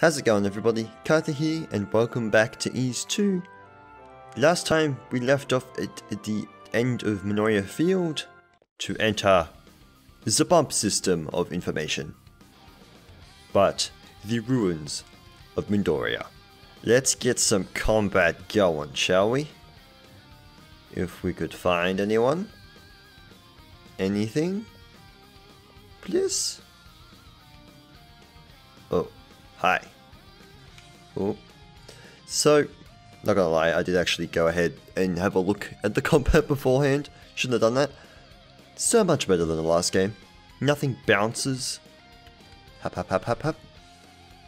How's it going everybody? Kyther here and welcome back to Ys 2. Last time we left off at, the end of Minoria Field to enter the bump system of information. But the ruins of Moondoria. Let's get some combat going, shall we? If we could find anyone. Anything? Please? Oh, hi. Oh. So, not gonna lie, I did actually go ahead and have a look at the combat beforehand. Shouldn't have done that. So much better than the last game. Nothing bounces. Hap hap hap hap hap.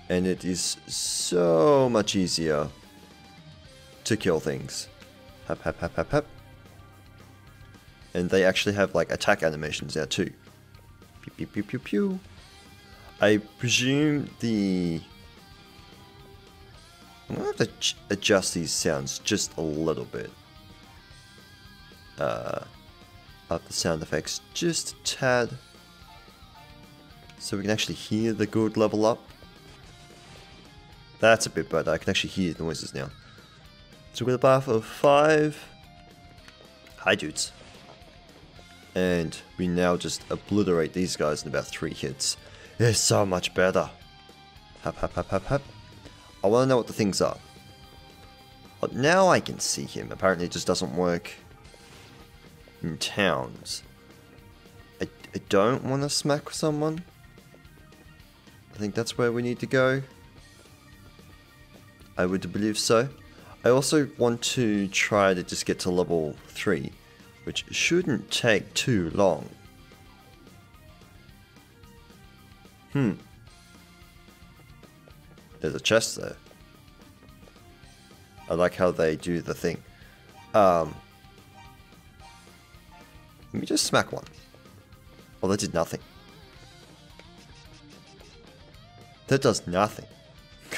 And it is so much easier to kill things. Hap hap hap hap hap. And they actually have like attack animations there too. Pew pew pew pew pew. I presume the... I'm gonna have to adjust these sounds just a little bit. Uh, up the sound effects just a tad. So we can actually hear the good level up. That's a bit better, I can actually hear the noises now. So with a buff of 5. Hi dudes. And we now just obliterate these guys in about 3 hits. It's so much better. I want to know what the things are. But now I can see him. Apparently it just doesn't work in towns. I, I don't want to smack someone. I think that's where we need to go. I would believe so. I also want to try to just get to level 3, which shouldn't take too long. Hmm. There's a chest there. I like how they do the thing. Um, let me just smack one. Well, that did nothing. That does nothing.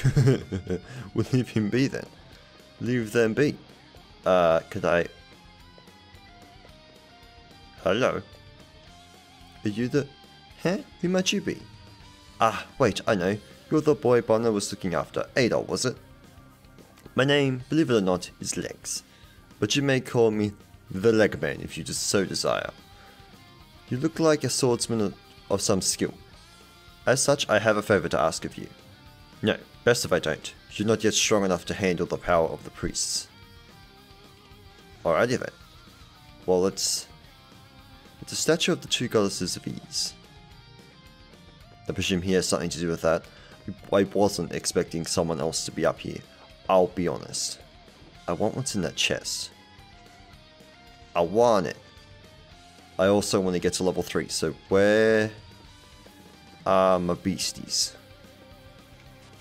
we'll leave him be then. Leave them be. Uh, could I... Hello? Are you the... Huh? Who might you be? Ah, wait, I know. You're the boy Bonner was looking after. Adol, was it? My name, believe it or not, is Lex. But you may call me the Legman if you just so desire. You look like a swordsman of some skill. As such, I have a favor to ask of you. No, best if I don't. You're not yet strong enough to handle the power of the priests. Alrighty then. Well, it's... It's a statue of the two goddesses of Ys. I presume he has something to do with that. I wasn't expecting someone else to be up here. I'll be honest. I want what's in that chest. I want it. I also want to get to level 3, so where are my beasties?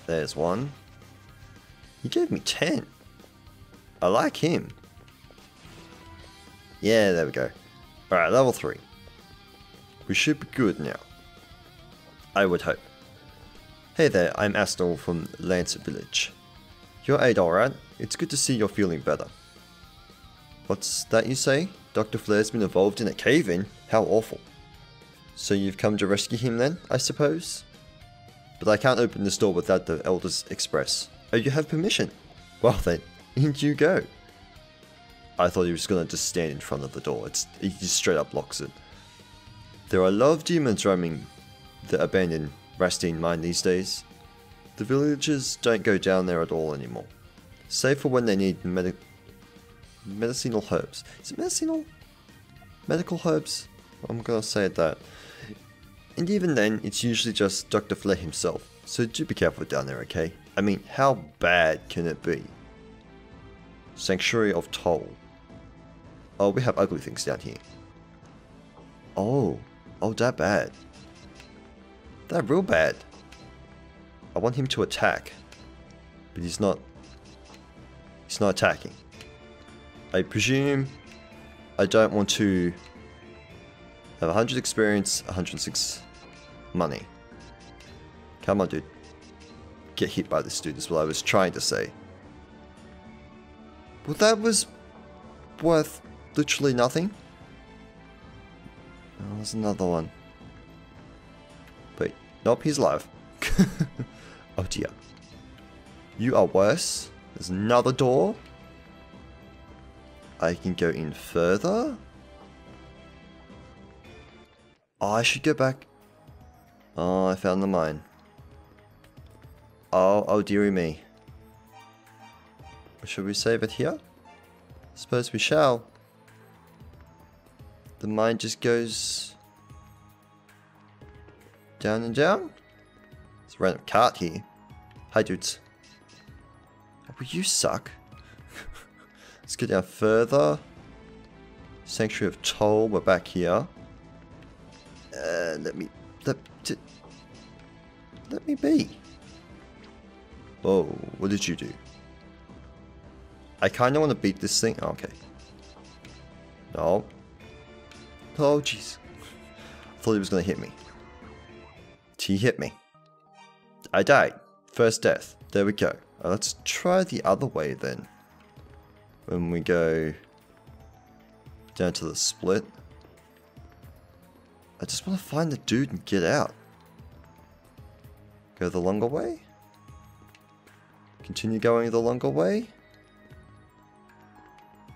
There's one. He gave me 10. I like him. Yeah, there we go. Alright, level 3. We should be good now. I would hope. Hey there, I'm Asnol from Lance Village. You're Adol, right? It's good to see you're feeling better. What's that you say? Dr. Flair's been involved in a cave-in? How awful. So you've come to rescue him then, I suppose? But I can't open this door without the Elder's Express. Oh, you have permission? Well then, in you go. I thought he was gonna just stand in front of the door. It's, he just straight up locks it. There are a lot of demons roaming the abandoned Rasteenie mine these days. The villagers don't go down there at all anymore, save for when they need medi medicinal herbs. Is it medicinal? Medical herbs? I'm gonna say that. And even then, it's usually just Dr. Flair himself, so do be careful down there, okay? I mean, how bad can it be? Sanctuary of Toal. Oh, we have ugly things down here. Oh, oh that bad. That real bad. I want him to attack. But he's not... He's not attacking. I presume I don't want to have 100 experience, 106 money. Come on, dude. Get hit by this dude is what I was trying to say. Well, that was worth literally nothing. There's another one. Nope, he's alive. oh dear. You are worse. There's another door. I can go in further. I should go back. Oh, I found the mine. Oh, oh dearie me. Should we save it here? Suppose we shall. The mine just goes down and down. It's a random cart here. Hi dudes. Oh, well, you suck. Let's get down further. Sanctuary of Toal, we're back here. Uh, let me... Let, let me be. Whoa, what did you do? I kind of want to beat this thing. Oh, okay. No. Oh, jeez. I Thought he was going to hit me. He hit me. I died. First death. There we go. Uh, let's try the other way then. When we go down to the split. I just want to find the dude and get out. Go the longer way? Continue going the longer way?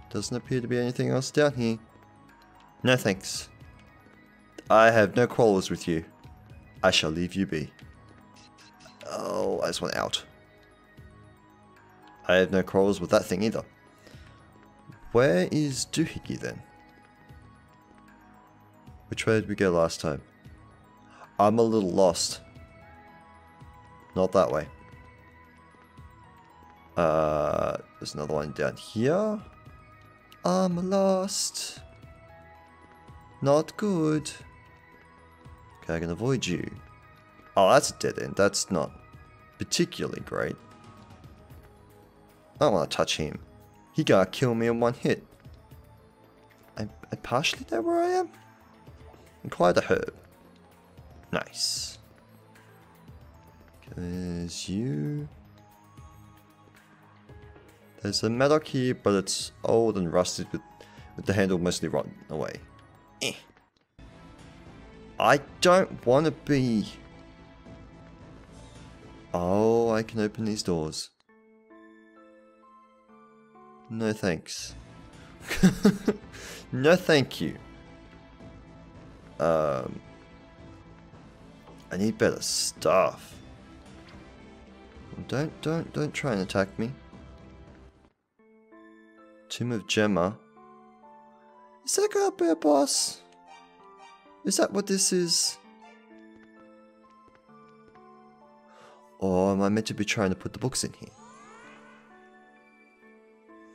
Doesn't appear to be anything else down here. No thanks. I have no quarrels with you. I shall leave you be. Oh, I just want out. I have no quarrels with that thing either. Where is Doohickey then? Which way did we go last time? I'm a little lost. Not that way. Uh, there's another one down here. I'm lost. Not good. Okay, I can avoid you. Oh, that's a dead end. That's not particularly great. I don't want to touch him. He gotta kill me in one hit. I, I partially know where I am. Quite a herb. Nice. There's you. There's a metal key, but it's old and rusted with, with the handle mostly rotten away. I don't want to be... Oh, I can open these doors. No thanks. no thank you. Um, I need better stuff. Don't, don't, don't try and attack me. Tomb of Gemma. Is that gonna be a boss? Is that what this is? Or am I meant to be trying to put the books in here?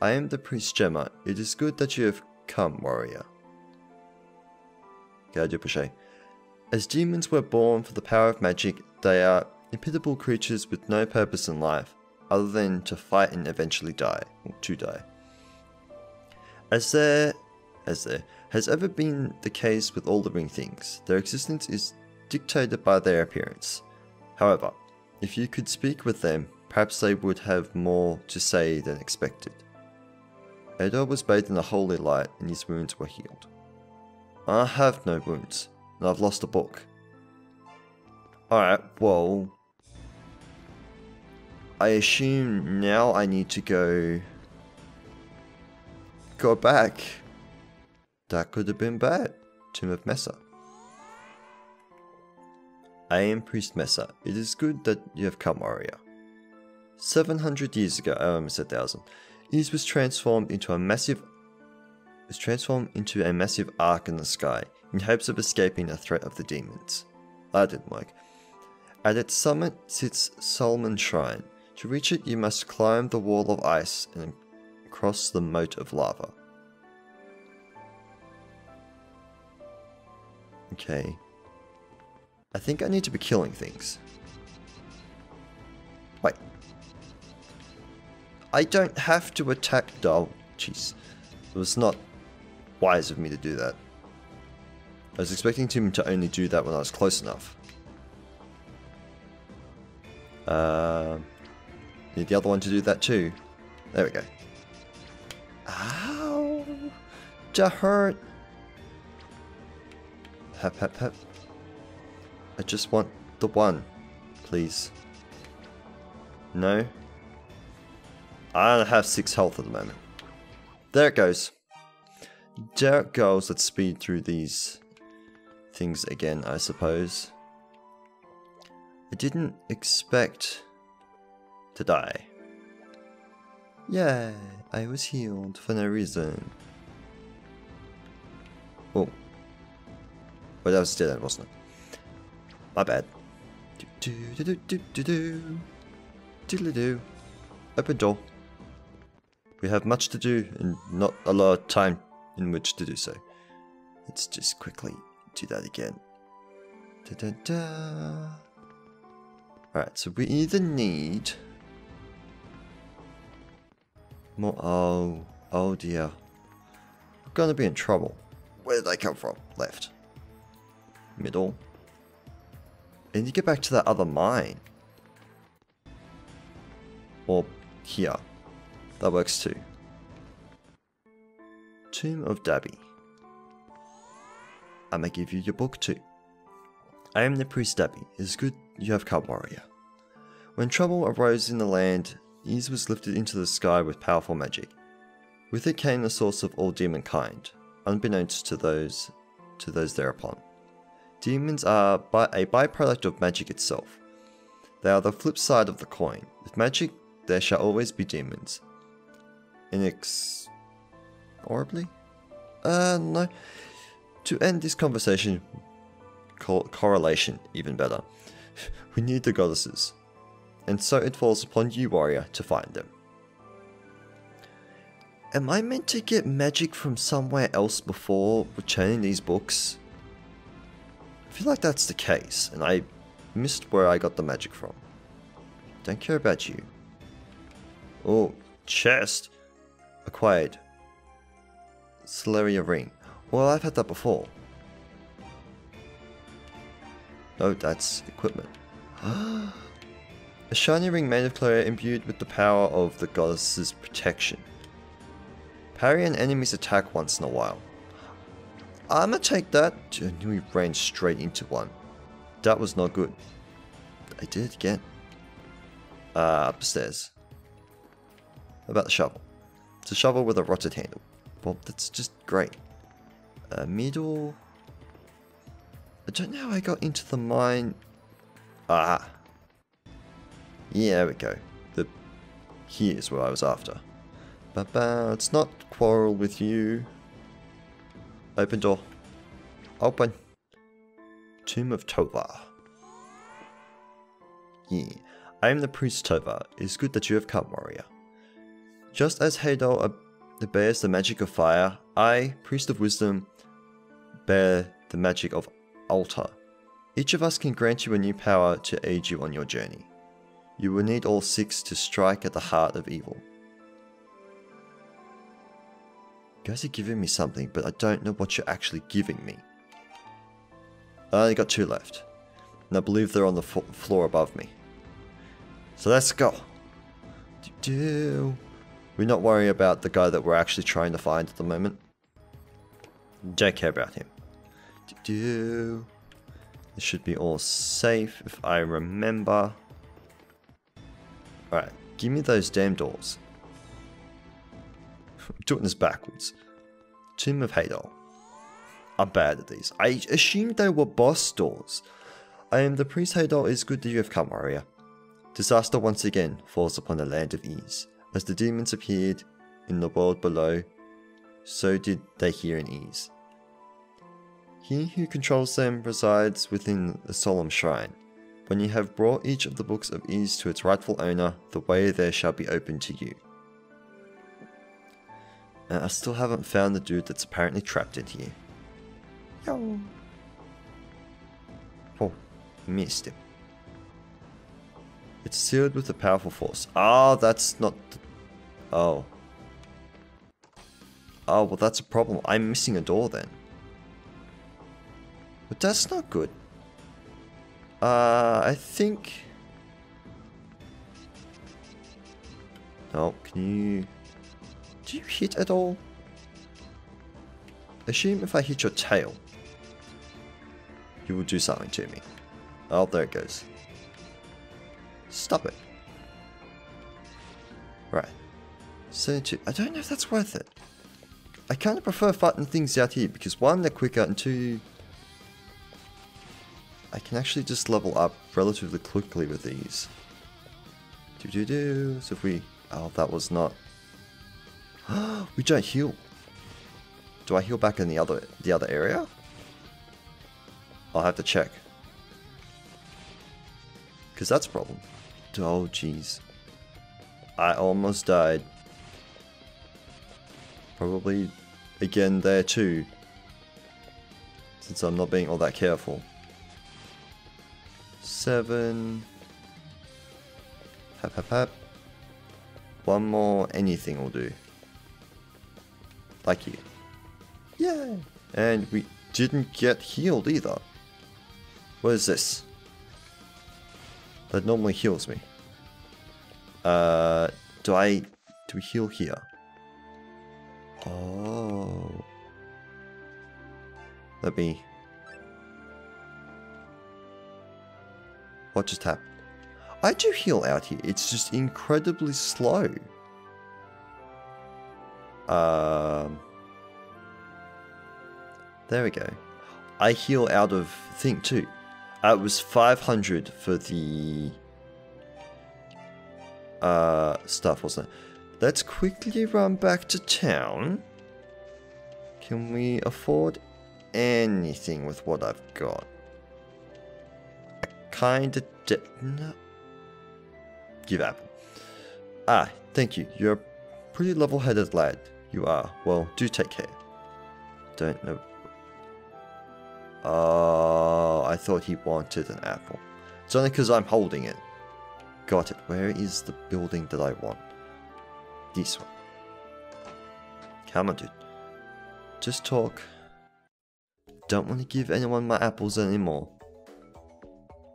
I am the priest Gemma. It is good that you have come, warrior. Garde As demons were born for the power of magic, they are impitiable creatures with no purpose in life, other than to fight and eventually die, or to die. As there, as there has ever been the case with all living things, their existence is dictated by their appearance. However, if you could speak with them, perhaps they would have more to say than expected. Adol was bathed in the holy light and his wounds were healed. I have no wounds, and I've lost a book. Alright, well... I assume now I need to go go back. That could have been bad. Tomb of Mesa. I am Priest Mesa. It is good that you have come, warrior. 700 years ago, oh, I almost said 1000, Ys was transformed into a massive was transformed into a massive arc in the sky in hopes of escaping the threat of the demons. That didn't work. At its summit sits Solomon Shrine. To reach it, you must climb the wall of ice and cross the moat of lava. Okay. I think I need to be killing things. Wait. I don't have to attack... Oh, jeez. It was not wise of me to do that. I was expecting him to only do that when I was close enough. Uh, need the other one to do that too. There we go. Ow! That hurt! Hep hep hep. I just want the one, please. No? I have 6 health at the moment. There it goes. There it goes. Let's speed through these things again, I suppose. I didn't expect to die. Yeah, I was healed for no reason. Well, that was dead end, wasn't it? My bad. Do do do do do do. Diddly do. Open door. We have much to do and not a lot of time in which to do so. Let's just quickly do that again. Alright, so we either need more. Oh, oh dear. We're gonna be in trouble. Where did they come from? Left. Middle. And you get back to that other mine. Or here. That works too. Tomb of Dabi. I'ma give you your book too. I am the priest Dabi. It is good you have come, warrior. When trouble arose in the land, Ys was lifted into the sky with powerful magic. With it came the source of all demon kind, unbeknownst to those to those thereupon. Demons are by a byproduct of magic itself. They are the flip side of the coin. With magic, there shall always be demons. Inexorably? Uh, no. To end this conversation, co correlation even better. We need the goddesses. And so it falls upon you, warrior, to find them. Am I meant to get magic from somewhere else before returning these books? I feel like that's the case, and I missed where I got the magic from. Don't care about you. Oh, chest. Acquired. Celeria ring. Well, I've had that before. No, that's equipment. a shiny ring made of clay imbued with the power of the goddess's protection. Parry an enemy's attack once in a while. I'ma take that. Knew he ran straight into one. That was not good. I did it again. Uh, upstairs. About the shovel. It's a shovel with a rotted handle. Well, that's just great. Uh, middle. I don't know how I got into the mine. Ah. Yeah, there we go. The here's what I was after. But uh, let's not quarrel with you. Open door. Open. Tomb of Tova. Yeah, I am the priest Tova. It is good that you have come, warrior. Just as Hadol uh, bears the magic of fire, I, priest of wisdom, bear the magic of altar. Each of us can grant you a new power to aid you on your journey. You will need all six to strike at the heart of evil. Guys are giving me something, but I don't know what you're actually giving me. I only got two left. And I believe they're on the floor above me. So let's go. Do We're not worrying about the guy that we're actually trying to find at the moment. Don't care about him. Do This should be all safe if I remember. Alright, give me those damn doors. Doing this backwards. Tomb of Hadol. I'm bad at these. I assumed they were boss doors. I am the priest Hadol. It is good that you have come, warrior. Disaster once again falls upon the land of Ys. As the demons appeared in the world below, so did they here in Ys. He who controls them resides within the Solomon shrine. When you have brought each of the books of Ys to its rightful owner, the way there shall be open to you. I still haven't found the dude that's apparently trapped in here. Yo. Oh, missed him. It's sealed with a powerful force. Ah, oh, that's not... Oh. Oh, well that's a problem. I'm missing a door then. But that's not good. Uh, I think... Oh, can you... Do you hit at all? Assume if I hit your tail, you will do something to me. Oh, there it goes. Stop it. Right. 72. I don't know if that's worth it. I kind of prefer fighting things out here because one, they're quicker, and two, I can actually just level up relatively quickly with these. Do do do. So if we, oh, that was not. we don't heal. Do I heal back in the other the other area? I'll have to check. Because that's a problem. Oh, jeez. I almost died. Probably again there too. Since I'm not being all that careful. Seven. Hap hap hap. One more anything will do. Like you. Yay! And we didn't get healed either. What is this? That normally heals me. Uh, do I... Do we heal here? Oh. Let me... What just happened? I do heal out here. It's just incredibly slow. Um... There we go. I heal out of thing too. Uh, it was 500 for the uh, stuff, wasn't it? Let's quickly run back to town. Can we afford anything with what I've got? I kinda did... no. Give up. Ah, thank you. You're pretty level-headed lad. You are. Well, do take care. Don't know Oh, I thought he wanted an apple. It's only because I'm holding it. Got it. Where is the building that I want? This one. Come on, dude. Just talk. Don't want to give anyone my apples anymore.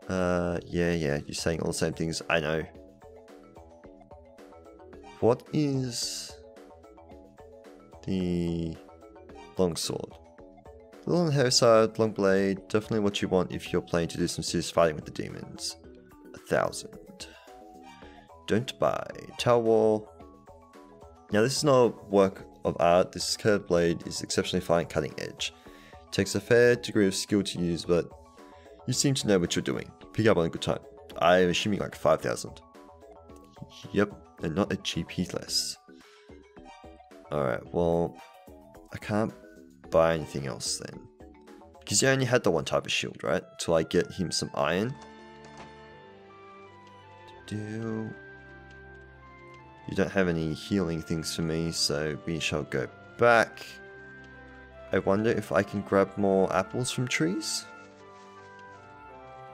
Uh, yeah, yeah, you're saying all the same things. I know. What is the longsword? Little on side, long blade, definitely what you want if you're planning to do some serious fighting with the demons. A thousand. Don't buy. Talwar. Now this is not a work of art, this curved blade is exceptionally fine cutting edge. takes a fair degree of skill to use, but you seem to know what you're doing. Pick up on a good time. I'm assuming like 5,000. Yep, and not a GP less. Alright, well, I can't buy anything else then. Because you only had the one type of shield, right? Till I get him some iron. Do you don't have any healing things for me, so we shall go back. I wonder if I can grab more apples from trees?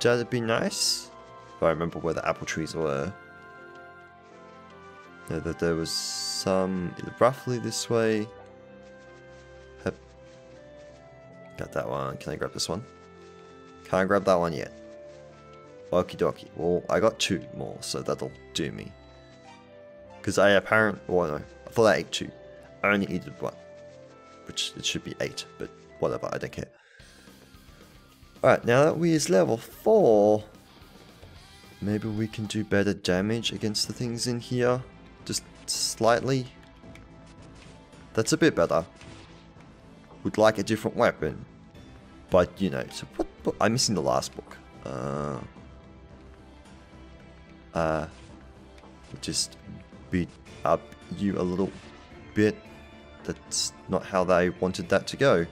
That'd be nice. If I remember where the apple trees were. That there was some roughly this way. Got that one. Can I grab this one? Can't grab that one yet. Okie dokie. Well, I got two more, so that'll do me. Because I apparently... Well, no. I thought I ate two. I only needed one. Which, it should be eight, but whatever, I don't care. Alright, now that we is level 4... Maybe we can do better damage against the things in here. Just slightly. That's a bit better would like a different weapon. But, you know, so what book? I'm missing the last book. Uh, uh, just beat up you a little bit. That's not how they wanted that to go.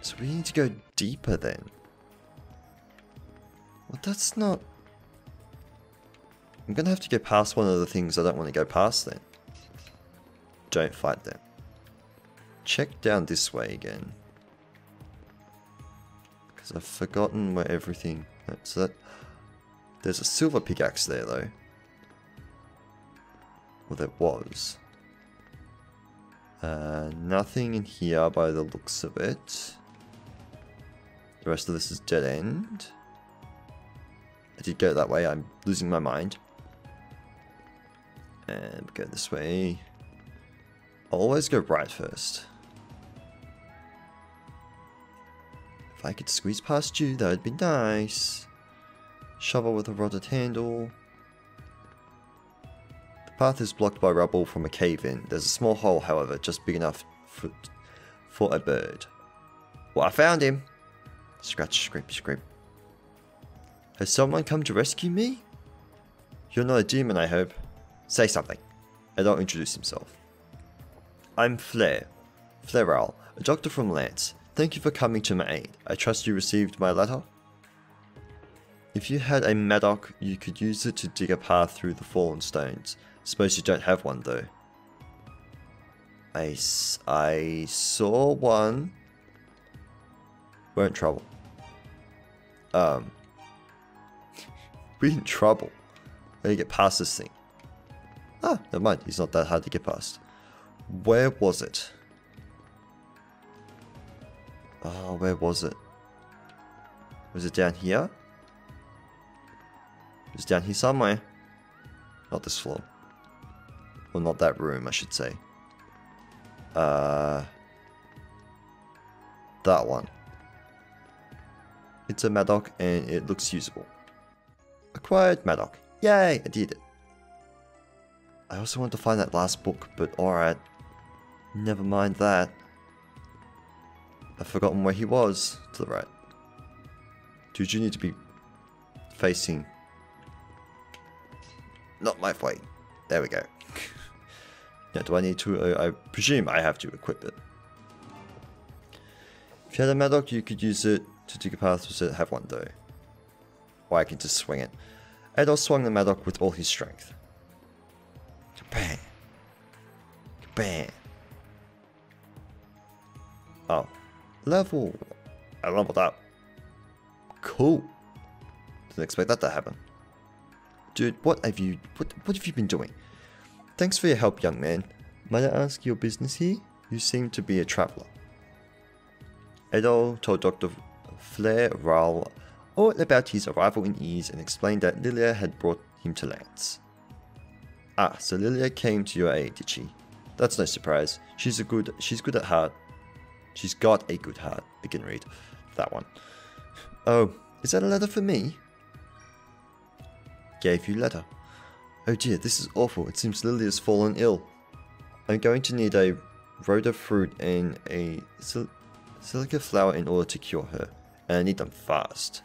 So we need to go deeper then. Well, that's not... I'm gonna have to get past one of the things I don't want to go past then. Don't fight them check down this way again. Because I've forgotten where everything... So that... There's a silver pickaxe there though. Well, there was. Uh, nothing in here by the looks of it. The rest of this is dead end. I did go that way, I'm losing my mind. And go this way. Always go right first. If I could squeeze past you, that would be nice. Shovel with a rotted handle. The path is blocked by rubble from a cave-in. There's a small hole, however, just big enough for, for a bird. Well, I found him. Scratch, scrape, scrape. Has someone come to rescue me? You're not a demon, I hope. Say something. Adol introduce himself. I'm Flair. Flairal, a doctor from Lance. Thank you for coming to my aid. I trust you received my letter? If you had a Mattock, you could use it to dig a path through the fallen stones. Suppose you don't have one though. I, I saw one. We're in trouble. Um, we're in trouble. Do you get past this thing? Ah, never mind. He's not that hard to get past. Where was it? Oh, where was it? Was it down here? It was down here somewhere. Not this floor. Well, not that room, I should say. Uh, that one. It's a Mattock and it looks usable. Acquired Mattock. Yay, I did it. I also want to find that last book, but alright. Never mind that. I've forgotten where he was. To the right. Dude, you need to be facing... Not my way. There we go. now, do I need to... Uh, I presume I have to equip it. If you had a Mattock, you could use it to dig a path to have one though. Or I can just swing it. Adol swung the Mattock with all his strength. Bang. Bang. Oh. Level. I leveled up. Cool. Didn't expect that to happen. Dude, what have you what what have you been doing? Thanks for your help, young man. Might I ask your business here? You seem to be a traveler. Adol told Dr. Flair Rao all about his arrival in Ys and explained that Lilia had brought him to Lance. Ah, so Lilia came to your aid, did she? That's no surprise. She's a good she's good at heart. She's got a good heart. Can read that one. Oh, is that a letter for me? Gave you letter. Oh dear, this is awful. It seems Lilia's fallen ill. I'm going to need a rhoda fruit and a sil silica flower in order to cure her, and I need them fast.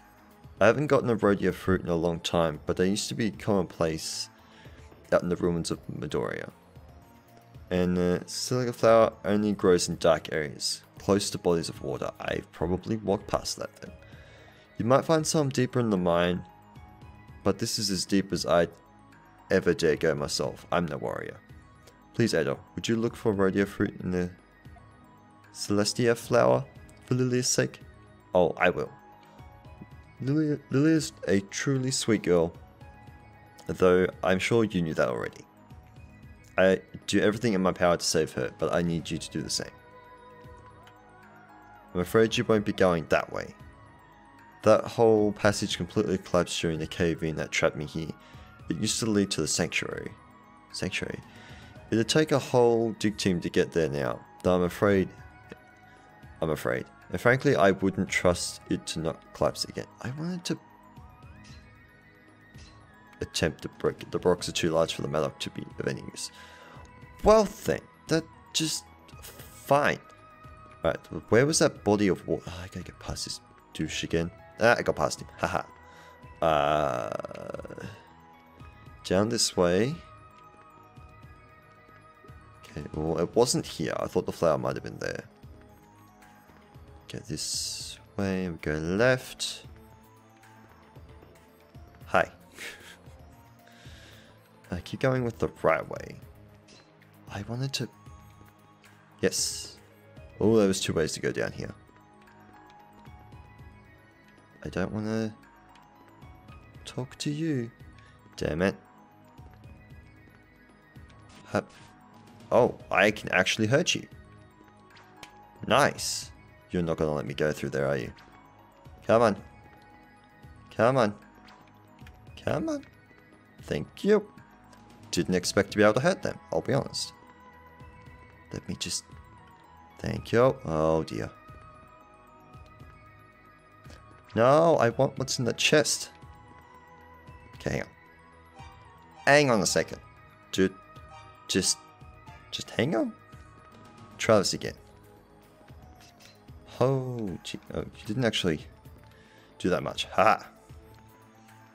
I haven't gotten a rhodia fruit in a long time, but they used to be commonplace out in the ruins of Moondoria. And the uh, silica flower only grows in dark areas, close to bodies of water. I've probably walked past that then. You might find some deeper in the mine, but this is as deep as I'd ever dare go myself. I'm no warrior. Please, Adol, would you look for rhodia fruit in the Celestia flower for Lilia's sake? Oh, I will. Lily, Lily is a truly sweet girl, though I'm sure you knew that already. I do everything in my power to save her, but I need you to do the same. I'm afraid you won't be going that way. That whole passage completely collapsed during the cave-in that trapped me here. It used to lead to the sanctuary. Sanctuary. It'd take a whole dig team to get there now, though I'm afraid... I'm afraid. And frankly, I wouldn't trust it to not collapse again. I wanted to attempt to break it. The rocks are too large for the Mattock to be of any use. Well then, that just fine. Right, where was that body of water? Oh, I gotta get past this douche again. Ah, I got past him. Haha. uh, down this way. Okay, well, it wasn't here. I thought the flower might have been there. Go this way, we go left. I keep going with the right way. I wanted to... Yes. Oh, there was two ways to go down here. I don't want to talk to you. Damn it. Hup. Oh, I can actually hurt you. Nice. You're not gonna let me go through there, are you? Come on. Come on. Come on. Thank you. Didn't expect to be able to hurt them, I'll be honest. Let me just... Thank you. Oh dear. No, I want what's in the chest. Okay, hang on. Hang on a second. Dude, Just, just hang on. Try this again. Oh, gee, oh, you didn't actually do that much. Ha!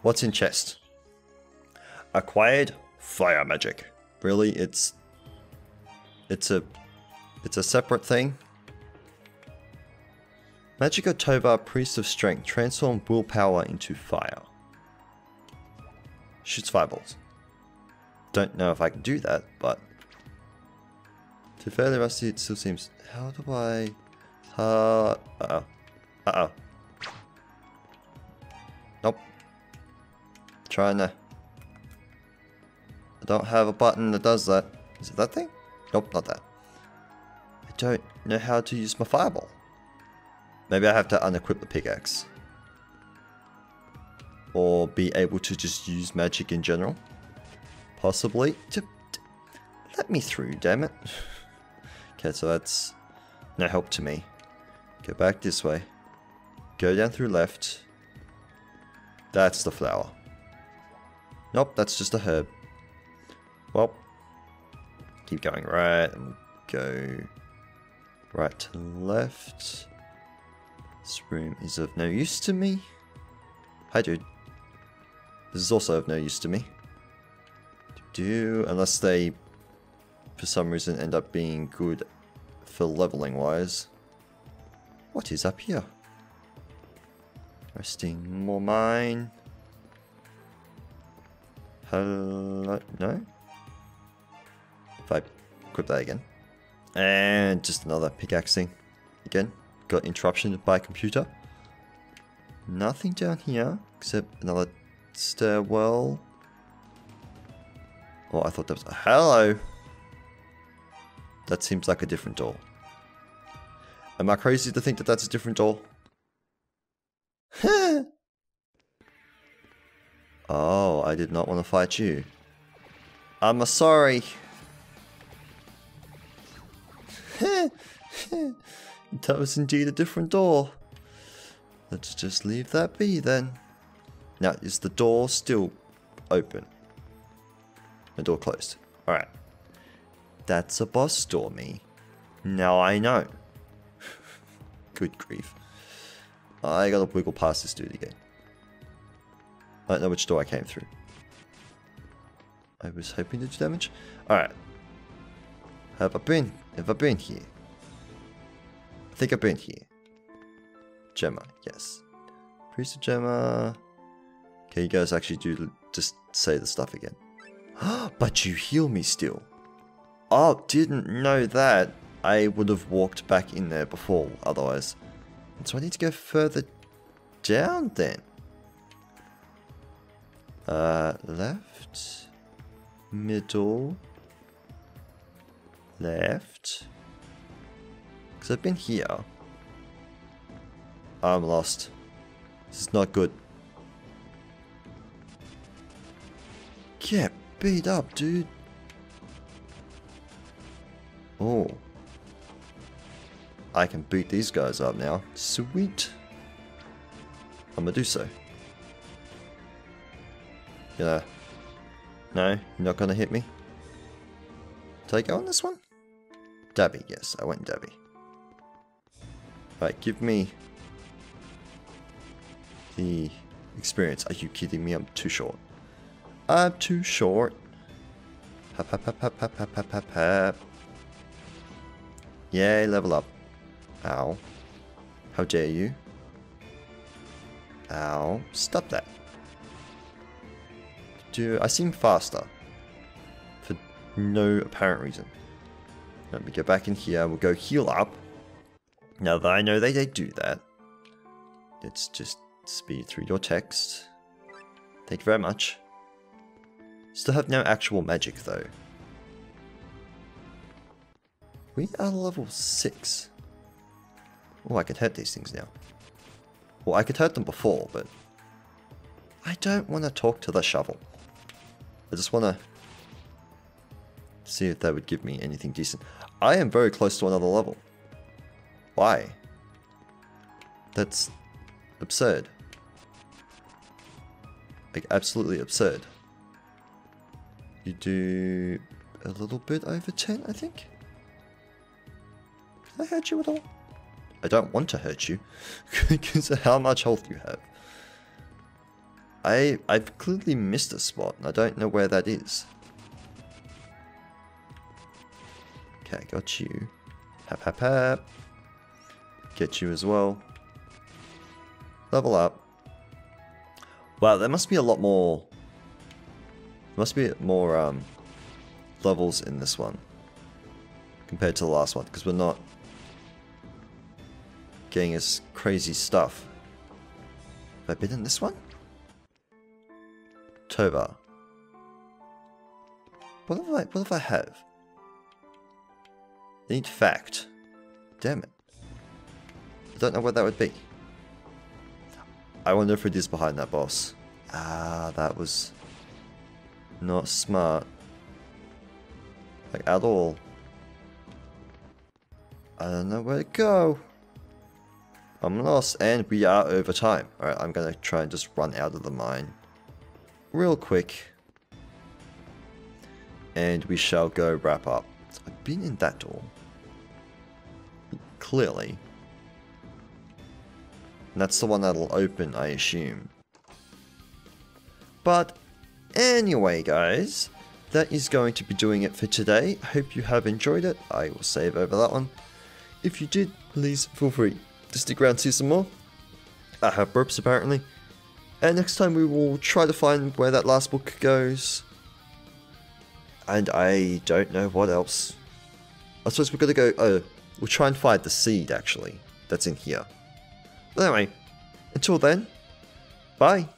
What's in chest? Acquired fire magic. Really, it's it's a it's a separate thing. Magic Toba, Priest of Strength, transform willpower into fire. Shoots fireballs. Don't know if I can do that, but to fairly rusty, it still seems. How do I? Uh, uh oh, uh oh. Nope. Trying to. Don't have a button that does that. Is it that thing? Nope, not that. I don't know how to use my fireball. Maybe I have to unequip the pickaxe. Or be able to just use magic in general. Possibly. Let me through, damn it. okay, so that's no help to me. Go back this way. Go down through left. That's the flower. Nope, that's just a herb. Well, keep going right and go right to left. This room is of no use to me. Hi, dude. This is also of no use to me. Do unless they, for some reason, end up being good for leveling wise. What is up here? Resting more mine. Hello? No? If I equip that again. And just another pickaxing. Again got interruption by computer. Nothing down here except another stairwell. Oh, I thought that was a hello. That seems like a different door. Am I crazy to think that that's a different door? oh, I did not want to fight you. I'm sorry. That was indeed a different door. Let's just leave that be then. Now, is the door still open? The door closed. Alright. That's a boss door, me. Now I know. Good grief. I gotta wiggle past this dude again. I don't know which door I came through. I was hoping to do damage. Alright. Have I been have I been here? I think I've been here. Gemma, yes. Priest of Gemma. Can you guys actually do just say the stuff again. but you heal me still. Oh, didn't know that. I would have walked back in there before, otherwise. So I need to go further down then. Uh, left, middle, left, because I've been here. Ah, I'm lost. This is not good. Get beat up, dude. Oh. I can beat these guys up now. Sweet. I'm gonna do so. Yeah. No, you're not gonna hit me? Go on this one? Dabi, yes, I went Dabi. Right, give me the experience. Are you kidding me? I'm too short. I'm too short. Hap, hap, hap, hap, hap, hap, hap, hap. Yay, level up. Ow. How dare you? Ow. Stop that. Do I seem faster? For no apparent reason. Let me go back in here. We'll go heal up. Now that I know they, they do that, let's just speed through your text. Thank you very much. Still have no actual magic though. We are level 6. Oh, I could hurt these things now. Well, I could hurt them before, but... I don't want to talk to the shovel. I just want to see if that would give me anything decent. I am very close to another level. Why? That's absurd. Like, absolutely absurd. You do a little bit over 10, I think. Did I hurt you at all? I don't want to hurt you, because of how much health you have. I, I've clearly missed a spot, and I don't know where that is. Okay, got you. Hap hap hap. Get you as well. Level up. Wow, there must be a lot more... Must be more um, levels in this one. Compared to the last one, because we're not getting as crazy stuff. Have I been in this one? Toba. What if I what if I have? Need fact. Damn it. I don't know what that would be. I wonder if it is behind that boss. Ah, that was not smart. Like at all. I don't know where to go. I'm lost and we are over time. Alright, I'm gonna try and just run out of the mine. Real quick. And we shall go wrap up. I've been in that door. Clearly. And that's the one that'll open, I assume. But anyway, guys, that is going to be doing it for today. I hope you have enjoyed it. I will save over that one. If you did, please feel free to stick around to see some more. I have burps apparently. And next time we will try to find where that last book goes. And I don't know what else. I suppose we're gonna go, oh, we'll try and find the seed actually, that's in here. But anyway, until then, bye.